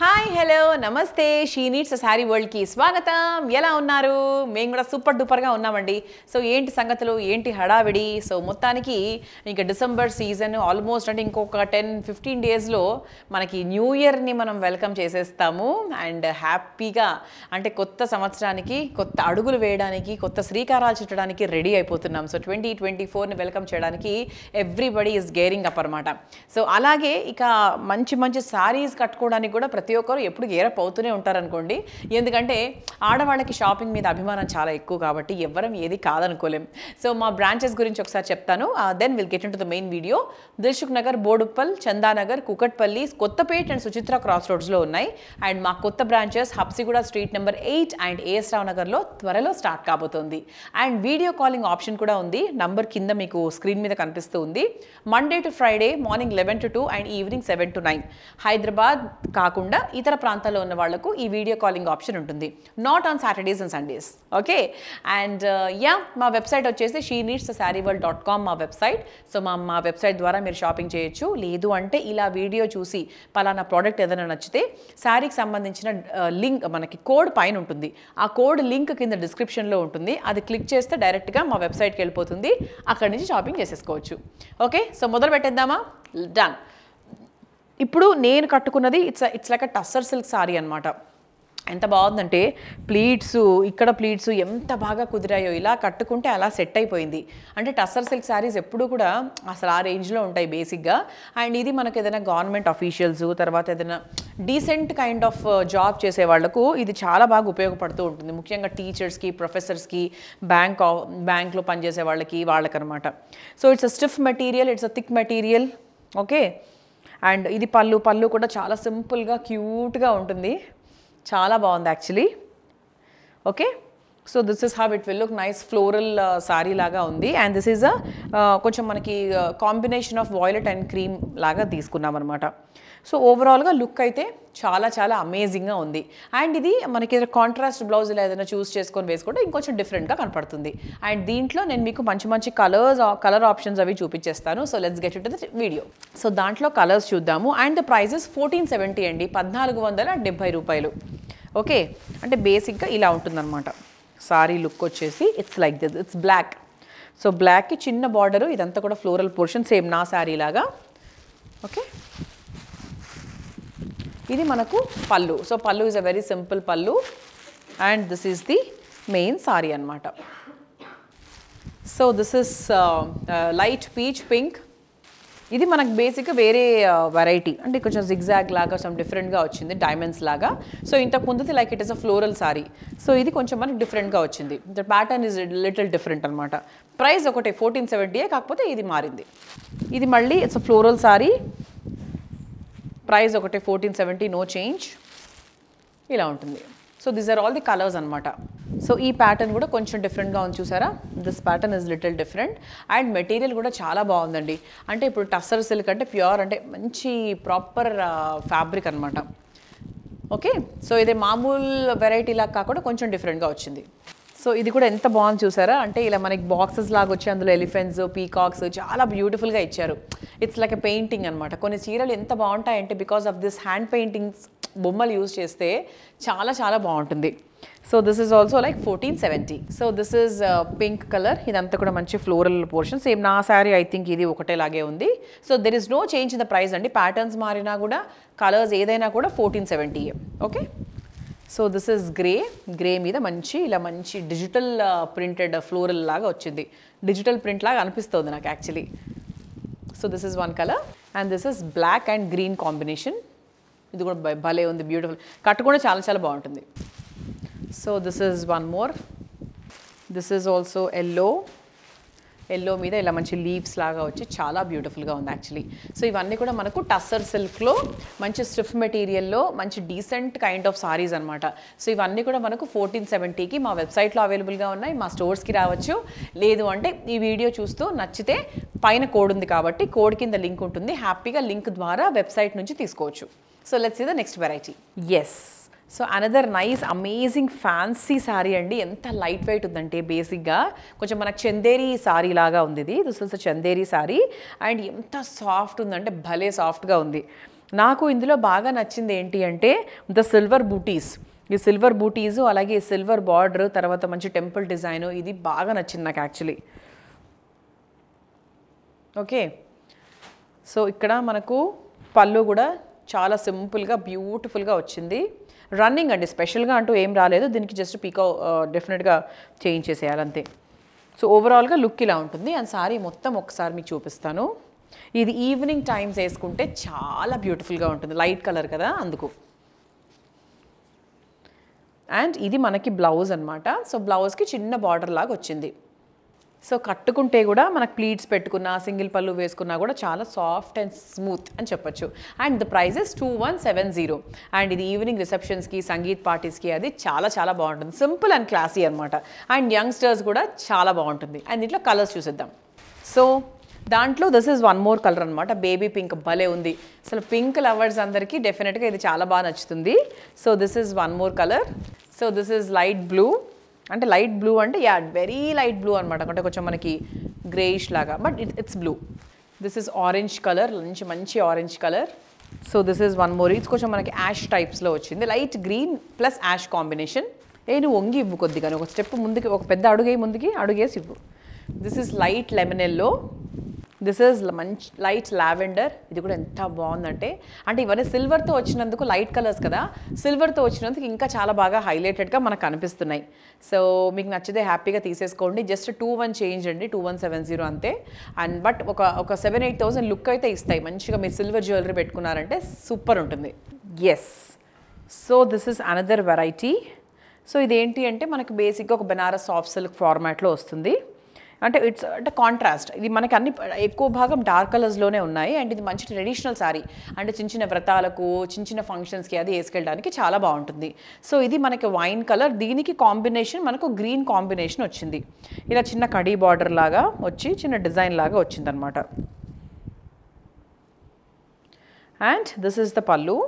Hi hello నమస్తే she needs saree వరల్డ్కి స్వాగతం. ఎలా ఉన్నారు? మేము కూడా సూపర్ డూపర్గా ఉన్నామండి. సో ఏంటి సంగతులు? ఏంటి హడావిడి? సో మొత్తానికి ఇంకా డిసెంబర్ సీజన్ ఆల్మోస్ట్ అంటే ఇంకొక టెన్ ఫిఫ్టీన్ డేస్లో మనకి న్యూ ఇయర్ని మనం వెల్కమ్ చేసేస్తాము. అండ్ హ్యాపీగా అంటే కొత్త సంవత్సరానికి కొత్త అడుగులు వేయడానికి కొత్త శ్రీకారాలు చుట్టడానికి రెడీ అయిపోతున్నాం. సో ట్వంటీ ట్వంటీ ఫోర్ని వెల్కమ్ చేయడానికి ఎవ్రీబడి ఈజ్ గేరింగ్ అప్ అనమాట సో అలాగే ఇక మంచి మంచి సారీస్ కట్టుకోవడానికి కూడా ప్రతి ఒక్కరు ఎప్పుడు గేరప్ అవుతూనే ఉంటారనుకోండి. ఎందుకంటే ఆడవాళ్ళకి షాపింగ్ మీద అభిమానం చాలా ఎక్కువ కాబట్టి ఎవ్వరం ఏది కాదనుకోలేం. సో మా బ్రాంచెస్ గురించి ఒకసారి చెప్తాను. Then will get into the main video Dilsukh Nagar Boduppal Chandanagar Kukatpally Kothapet and Suchitra cross రోడ్స్లో ఉన్నాయి. అండ్ మా కొత్త branches Habsiguda street number eight and A S Rao నగర్లో త్వరలో స్టార్ట్ కాబోతోంది. అండ్ వీడియో కాలింగ్ ఆప్షన్ కూడా ఉంది. Number కింద మీకు స్క్రీన్ మీద కనిపిస్తూ ఉంది. Monday to Friday morning eleven to two and evening seven to nine Hyderabad కాకుండా ఇతర ప్రాంతాల్లో ఉన్న వాళ్ళకు ఈ వీడియో కాలింగ్ ఆప్షన్ ఉంటుంది. Not on Saturdays and Sundays okay and yeah మా వెబ్సైట్ వచ్చేసి she needs saree world dot com మా వెబ్సైట్. సో మా మా వెబ్సైట్ ద్వారా మీరు షాపింగ్ చేయొచ్చు. లేదు అంటే ఇలా వీడియో చూసి పలానా ప్రోడక్ట్ ఏదైనా నచ్చితే శారీకి సంబంధించిన uh, లింక్ మనకి కోడ్ పైన ఉంటుంది. ఆ కోడ్ లింక్ కింద డిస్క్రిప్షన్లో ఉంటుంది. అది క్లిక్ చేస్తే డైరెక్ట్గా మా వెబ్సైట్కి వెళ్ళిపోతుంది. అక్కడి నుంచి షాపింగ్ చేసేసుకోవచ్చు. ఓకే సో మొదలు పెట్టేద్దామా డన్ ఇప్పుడు నేను కట్టుకున్నది it's it's like a tussar silk sari అనమాట ఎంత బాగుందంటే ప్లీట్స్ ఇక్కడ ప్లీట్స్ ఎంత బాగా కుదిరాయో ఇలా కట్టుకుంటే అలా సెట్ అయిపోయింది. అంటే టస్సర్ సిల్క్ శారీస్ ఎప్పుడు కూడా అసలు ఆ రేంజ్లో ఉంటాయి బేసిక్గా అండ్ ఇది మనకు ఏదైనా గవర్నమెంట్ అఫీషియల్స్ తర్వాత ఏదైనా డీసెంట్ కైండ్ ఆఫ్ జాబ్ చేసే వాళ్ళకు ఇది చాలా బాగా ఉపయోగపడుతూ ఉంటుంది. ముఖ్యంగా టీచర్స్కి ప్రొఫెసర్స్కి బ్యాంక్ బ్యాంక్లో పనిచేసే వాళ్ళకి వాళ్ళకనమాట so it's a stiff material it's a thick material okay and ఇది పళ్ళు పళ్ళు కూడా చాలా సింపుల్గా క్యూట్గా ఉంటుంది. చాలా బాగుంది actually. Okay? So this is have it will look nice floral sari లాగా ఉంది. అండ్ దిస్ ఈజ్ అ కొంచెం మనకి combination of violet and cream లాగా తీసుకున్నాం అనమాట సో ఓవరాల్గా లుక్ అయితే చాలా చాలా అమేజింగ్గా ఉంది. అండ్ ఇది మనకి ఏదైనా కాంట్రాస్ట్ బ్లౌజ్ ఇలా ఏదైనా చూస్ చేసుకొని వేసుకుంటే ఇంకొంచెం డిఫరెంట్గా కనపడుతుంది. అండ్ దీంట్లో నేను మీకు మంచి మంచి కలర్స్ కలర్ ఆప్షన్స్ అవి చూపించేస్తాను. So let's get it the video so దాంట్లో కలర్స్ చూద్దాము. And the prices fourteen seventy అండి. పద్నాలుగు వందల డెబ్బై రూపాయలు. ఓకే? అంటే బేసిక్గా ఇలా ఉంటుందన్నమాట. సారీ లుక్ వచ్చేసి it's like this it's black so బ్లాక్కి చిన్న బార్డరు ఇదంతా కూడా ఫ్లోరల్ పోర్షన్ సేమ్ నా శారీ లాగా. ఓకే? ఇది మనకు పళ్ళు. సో పళ్ళు ఈజ్ అ వెరీ సింపుల్ పళ్ళు. And this is the main sari అనమాట so this is light peach pink ఇది మనకు బేసిక్గా వేరే uh, వెరైటీ అంటే కొంచెం జిగ్జాగ్ లాగా కొంచెం డిఫరెంట్గా వచ్చింది డైమండ్స్ లాగా. సో ఇంతకు ముందుది like it is a floral sari so ఇది కొంచెం మనకి డిఫరెంట్గా వచ్చింది. The pattern is little different అనమాట ప్రైస్ ఒకటే ఫోర్టీన్ సెవెంటీయే కాకపోతే ఇది మారింది. ఇది మళ్ళీ it's a floral sari price ఒకటే ఫోర్టీన్ సెవెంటీ నో చేంజ్. ఇలా ఉంటుంది. So these are all the colours అనమాట సో ఈ ప్యాటర్న్ కూడా కొంచెం డిఫరెంట్గా ఉంది చూసారా? This pattern is little different and material కూడా చాలా బాగుందండి. అంటే ఇప్పుడు టస్సర్ సిల్క్ అంటే ప్యూర్ అంటే మంచి ప్రాపర్ ఫ్యాబ్రిక్ అనమాట ఓకే సో ఇది మామూలు వెరైటీ లాగా కాకుండా కొంచెం డిఫరెంట్గా వచ్చింది. సో ఇది కూడా ఎంత బాగుంది చూసారా? అంటే ఇలా మనకి బాక్సెస్ లాగా వచ్చి అందులో ఎలిఫెంట్స్ పీకాక్స్ చాలా బ్యూటిఫుల్గా ఇచ్చారు. ఇట్స్ లైక్ ఎ పెయింటింగ్ అనమాట కొన్ని చీరలు ఎంత బాగుంటాయంటే because of this hand paintings బొమ్మలు యూజ్ చేస్తే చాలా చాలా బాగుంటుంది. So this is also like fourteen seventy so this is pink colour ఇదంతా కూడా మంచి ఫ్లోరల్ పోర్షన్ సేమ్ నా శారీ ఐ థింక్ ఇది ఒకటేలాగే ఉంది. So there is no change in the price అండి. ప్యాటర్న్స్ మారినా కూడా కలర్స్ ఏదైనా కూడా fourteen seventy okay so this is grey grey మీద మంచి ఇలా మంచి డిజిటల్ ప్రింటెడ్ ఫ్లోరల్ లాగా వచ్చింది. డిజిటల్ ప్రింట్ లాగా అనిపిస్తుంది నాకు actually so this is one colour and this is black and green combination ఇది కూడా భలే ఉంది బ్యూటిఫుల్ కట్ కూడా చాలా చాలా బాగుంటుంది. So this is one more this is also yellow yellow మీద ఇలా మంచి లీవ్స్ లాగా వచ్చి చాలా బ్యూటిఫుల్గా ఉంది యాక్చువల్లీ. సో ఇవన్నీ కూడా మనకు టస్సర్ సిల్క్లో మంచి స్టిఫ్ మెటీరియల్లో మంచి డీసెంట్ కైండ్ ఆఫ్ సారీస్ అనమాట సో ఇవన్నీ కూడా మనకు ఫోర్టీన్ సెవెంటీకి మా వెబ్సైట్లో అవైలబుల్గా ఉన్నాయి. మా స్టోర్స్కి రావచ్చు. లేదు అంటే ఈ వీడియో చూస్తూ నచ్చితే పైన కోడ్ ఉంది కాబట్టి కోడ్ కింద లింక్ ఉంటుంది. హ్యాపీగా లింక్ ద్వారా వెబ్సైట్ నుంచి తీసుకోవచ్చు. So let's see the next variety. Yes so another nice amazing fancy sari అండి. ఎంత లైట్ వెయిట్ ఉందంటే బేసిక్గా కొంచెం మనకు చందేరి శారీ లాగా ఉంది ఇది. This is Chanderi sari and ఎంత సాఫ్ట్ ఉందంటే భలే సాఫ్ట్గా ఉంది. నాకు ఇందులో బాగా నచ్చింది ఏంటి అంటే ద సిల్వర్ బూటీస్ ఈ సిల్వర్ బూటీస్ అలాగే సిల్వర్ బార్డర్ తర్వాత మంచి టెంపుల్ డిజైన్ ఇది బాగా నచ్చింది నాకు యాక్చువల్లీ ఓకే సో ఇక్కడ మనకు పళ్ళు కూడా చాలా సింపుల్గా బ్యూటిఫుల్గా వచ్చింది. రన్నింగ్ అండి స్పెషల్గా అంటూ ఏం రాలేదు. దీనికి జస్ట్ పీకో డెఫినెట్గా చేయించేసేయాలి అంతే. సో ఓవరాల్గా లుక్ ఇలా ఉంటుంది. అండ్ సారీ మొత్తం ఒకసారి మీకు చూపిస్తాను. ఇది ఈవినింగ్ టైమ్స్ వేసుకుంటే చాలా బ్యూటిఫుల్గా ఉంటుంది. లైట్ కలర్ కదా అందుకు. అండ్ ఇది మనకి బ్లౌజ్ అనమాట సో బ్లౌజ్కి చిన్న బార్డర్ లాగా వచ్చింది. సో కట్టుకుంటే కూడా మనకు ప్లీట్స్ పెట్టుకున్నా సింగిల్ పళ్ళు వేసుకున్నా కూడా చాలా సాఫ్ట్ అండ్ స్మూత్ అని చెప్పొచ్చు. And the prices two one seven zero and ఇది ఈవినింగ్ రిసెప్షన్స్కి సంగీత్ పార్టీస్కి అది చాలా చాలా బాగుంటుంది. సింపుల్ అండ్ క్లాసీ అనమాట అండ్ యంగ్స్టర్స్ కూడా చాలా బాగుంటుంది. అండ్ దీంట్లో కలర్స్ చూసేద్దాం. సో దాంట్లో this is one more colour అనమాట బేబీ పింక్ భలే ఉంది. అసలు పింక్ లవర్స్ అందరికీ డెఫినెట్గా ఇది చాలా బాగా నచ్చుతుంది. So this is one more colour so this is light blue అంటే లైట్ బ్లూ అంటే యా వెరీ లైట్ బ్లూ అనమాట అంటే కొంచెం మనకి గ్రేయిష్ లాగా. But it it's blue this is orange colour మంచి మంచి orange colour so this is one more ఇది కొంచెం మనకి యాష్ టైప్స్లో వచ్చింది. Light green plus ash combination ఏ నువ్వు వంగి ఇవ్వు కొద్దిగా. ఒక స్టెప్ ముందుకి ఒక పెద్ద అడుగే ముందుకి అడుగేసి ఇవ్వు. This is light lemon yellow this is మంచి లైట్ లావెండర్ ఇది కూడా ఎంత బాగుందంటే అంటే ఇవన్నీ సిల్వర్తో వచ్చినందుకు లైట్ కలర్స్ కదా. సిల్వర్తో వచ్చినందుకు ఇంకా చాలా బాగా హైలైటెడ్గా మనకు కనిపిస్తున్నాయి సో మీకు నచ్చితే హ్యాపీగా తీసేసుకోండి. జస్ట్ టూ వన్ చేంజ్ అండి టూ వన్ సెవెన్ జీరో అంతే. అండ్ బట్ ఒక ఒక సెవెన్ ఎయిట్ థౌసండ్ లుక్ అయితే ఇస్తాయి. మంచిగా మీరు సిల్వర్ జ్యువెలరీ పెట్టుకున్నారంటే సూపర్ ఉంటుంది. Yes so this is another variety so ఇదేంటి అంటే మనకు బేసిక్గా ఒక బెనారస్ సాఫ్ట్ సిల్క్ ఫార్మాట్లో వస్తుంది. అంటే ఇట్స్ అంటే కాంట్రాస్ట్ ఇది మనకి అన్ని ఎక్కువ భాగం డార్క్ కలర్స్లోనే ఉన్నాయి. అండ్ ఇది మంచి ట్రెడిషనల్ శారీ అంటే చిన్న చిన్న వ్రతాలకు చిన్న చిన్న ఫంక్షన్స్కి అది వేసుకెళ్ళడానికి చాలా బాగుంటుంది. సో ఇది మనకి వైన్ కలర్ దీనికి కాంబినేషన్ మనకు గ్రీన్ కాంబినేషన్ వచ్చింది. ఇలా చిన్న కడీ బార్డర్ లాగా వచ్చి చిన్న డిజైన్ లాగా వచ్చిందనమాట and this is the pallu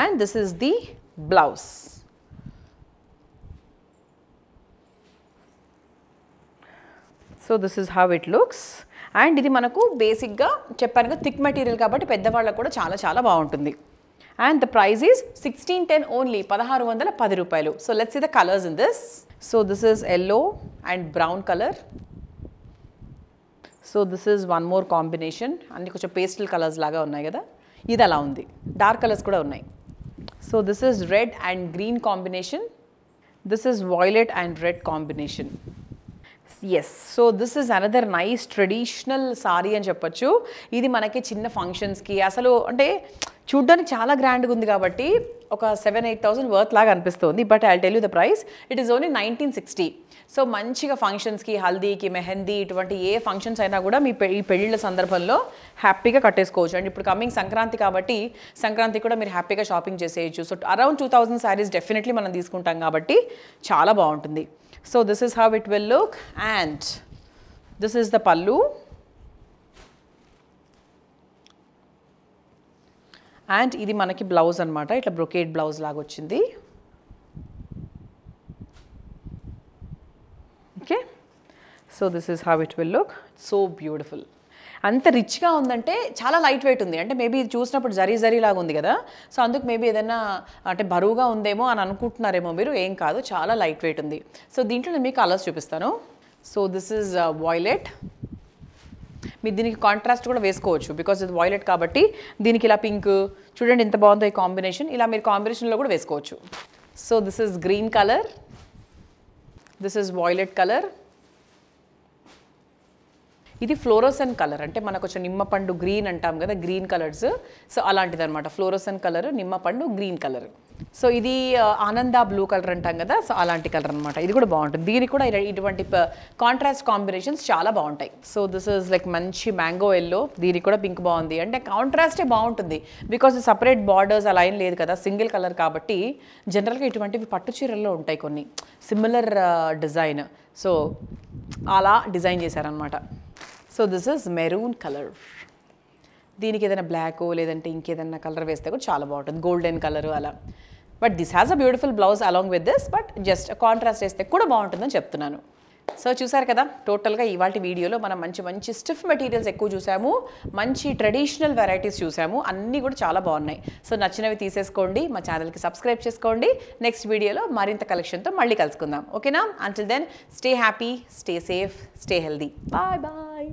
and this is the blouse so this is how it looks and ఇది మనకు బేసిక్గా చెప్పాను కదా థిక్ మెటీరియల్ కాబట్టి పెద్దవాళ్ళకు కూడా చాలా చాలా బాగుంటుంది. And the price is sixteen ten only పదహారు వందల పది రూపాయలు. So let's see the colours in this so this is yellow and brown colour so this is one more combination అన్ని కొంచెం పేస్టల్ కలర్స్ లాగా ఉన్నాయి కదా. ఇది అలా ఉంది. డార్క్ కలర్స్ కూడా ఉన్నాయి. So this is red and green combination this is violet and red combination yes so this is another nice traditional sari అని చెప్పొచ్చు. ఇది మనకి చిన్న ఫంక్షన్స్కి అసలు అంటే చూడ్డానికి చాలా గ్రాండ్గా ఉంది కాబట్టి ఒక సెవెన్ ఎయిట్ థౌసండ్ వర్త్ లాగా అనిపిస్తుంది. But I tell you the price it is only nineteen sixty so మంచిగా ఫంక్షన్స్కి హల్దీకి మెహందీ ఇటువంటి ఏ ఫంక్షన్స్ అయినా కూడా మీ పె- ఈ పెళ్ళిళ్ళ సందర్భంలో హ్యాపీగా కట్టేసుకోవచ్చు. అండ్ ఇప్పుడు కమింగ్ సంక్రాంతి కాబట్టి సంక్రాంతి కూడా మీరు హ్యాపీగా షాపింగ్ చేసేయచ్చు. So around two thousand saris definitely మనం తీసుకుంటాం కాబట్టి చాలా బాగుంటుంది. So this is how it will look and this is the pallu and ఇది మనకి బ్లౌజ్ అనమాట ఇట్లా బ్రొకేడ్ బ్లౌజ్ లాగా వచ్చింది. Okay so this is how it will look so beautiful అంత రిచ్గా ఉందంటే చాలా లైట్ వెయిట్ ఉంది. అంటే మేబీ ఇది చూసినప్పుడు జరీ జరీ లాగా ఉంది కదా. సో అందుకు మేబీ ఏదైనా అంటే బరువుగా ఉందేమో అని అనుకుంటున్నారేమో మీరు ఏం కాదు. చాలా లైట్ వెయిట్ ఉంది. సో దీంట్లో నేను మీకు కలర్స్ చూపిస్తాను. సో దిస్ ఇస్ వాయిలెట్ మీరు దీనికి కాంట్రాస్ట్ కూడా వేసుకోవచ్చు. బికాస్ ఇది వాయిలెట్ కాబట్టి దీనికి ఇలా పింక్ చూడండి ఎంత బాగుందో ఈ కాంబినేషన్ ఇలా మీరు కాంబినేషన్లో కూడా వేసుకోవచ్చు. So this is green colour this is violet colour ఇది ఫ్లోరోసన్ కలర్. అంటే మనకు కొంచెం నిమ్మపండు గ్రీన్ అంటాం కదా గ్రీన్ కలర్స్. సో అలాంటిది అనమాట ఫ్లోరోసన్ కలర్ నిమ్మపండు గ్రీన్ కలర్. సో ఇది ఆనంద బ్లూ కలర్ అంటాం కదా సో అలాంటి కలర్ అనమాట ఇది కూడా బాగుంటుంది. దీనికి కూడా ఇటువంటి కాంట్రాస్ట్ కాంబినేషన్స్ చాలా బాగుంటాయి. సో దిస్ ఇస్ లైక్ మంచి మ్యాంగో ఎల్లో దీనికి కూడా పింక్ బాగుంది. అంటే కాంట్రాస్టే బాగుంటుంది. బికాస్ సపరేట్ బార్డర్స్ అలా ఏం లేదు కదా సింగిల్ కలర్ కాబట్టి జనరల్గా ఇటువంటివి పట్టు చీరల్లో ఉంటాయి కొన్ని. సిమిలర్ డిజైన్ సో అలా డిజైన్ చేశారనమాట so this is maroon colour దీనికి ఏదైనా బ్లాక్ లేదంటే ఇంకేదైనా కలర్ వేస్తే కూడా చాలా బాగుంటుంది. గోల్డెన్ కలర్ అలా. But this has a beautiful blouse along with this but just contrast వేస్తే కూడా బాగుంటుందని చెప్తున్నాను. సో చూసారు కదా టోటల్గా ఇవాళ వీడియోలో మనం మంచి మంచి స్టిఫ్ మెటీరియల్స్ ఎక్కువ చూసాము. మంచి ట్రెడిషనల్ వెరైటీస్ చూసాము. అన్నీ కూడా చాలా బాగున్నాయి. సో నచ్చినవి తీసేసుకోండి. మా ఛానల్కి సబ్స్క్రైబ్ చేసుకోండి. నెక్స్ట్ వీడియోలో మరింత కలెక్షన్తో మళ్ళీ కలుసుకుందాం. ఓకేనా until then stay happy stay safe stay healthy bye bye